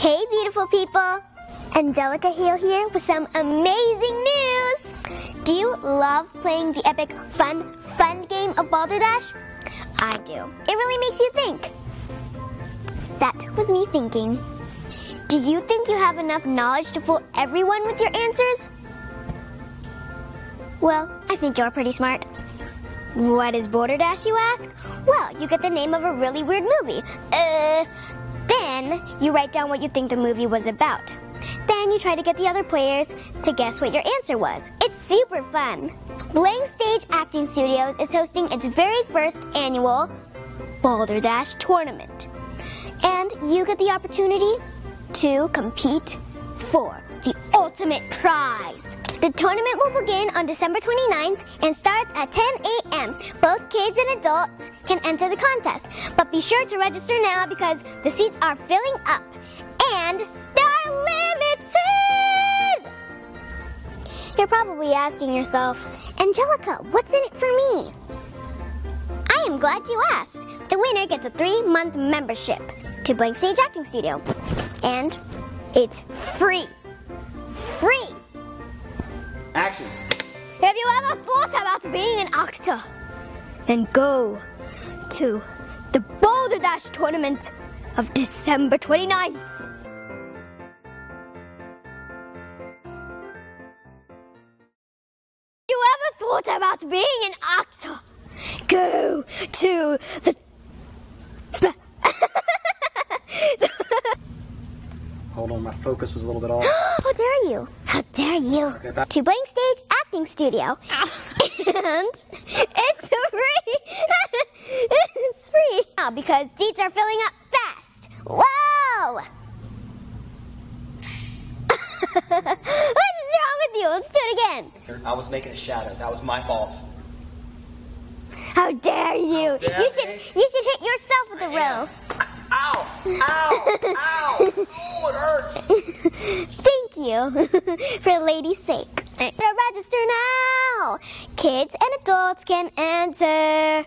Hey, beautiful people! Angelica Hale here with some amazing news! Do you love playing the epic fun, fun game of Balderdash? I do. It really makes you think. That was me thinking. Do you think you have enough knowledge to fool everyone with your answers? Well, I think you're pretty smart. What is Balderdash, you ask? Well, you get the name of a really weird movie. Uh, then you write down what you think the movie was about. Then you try to get the other players to guess what your answer was. It's super fun. Blank Stage Acting Studios is hosting its very first annual Balderdash tournament. And you get the opportunity to compete for the ultimate prize. The tournament will begin on December 29th and starts at 10 a.m. Both kids and adults can enter the contest, but be sure to register now because the seats are filling up and there are limited! You're probably asking yourself, Angelica, what's in it for me? I am glad you asked. The winner gets a three-month membership to Blank Stage Acting Studio, and it's. Free. Action. Have you ever thought about being an actor? Then go to the Balderdash tournament of December 29th. You ever thought about being an actor? Go to the Hold on, my focus was a little bit off. How dare you? How dare you? Okay, to Blank Stage Acting Studio. and it's free. it's free. Now, because seats are filling up fast. Whoa! What's wrong with you? Let's do it again. I was making a shadow. That was my fault. How dare you? dare you should me? you should hit yourself with a row. Ow! Ow! Ow! Oh, it hurts! You for the lady's sake. Register now. Kids and adults can enter.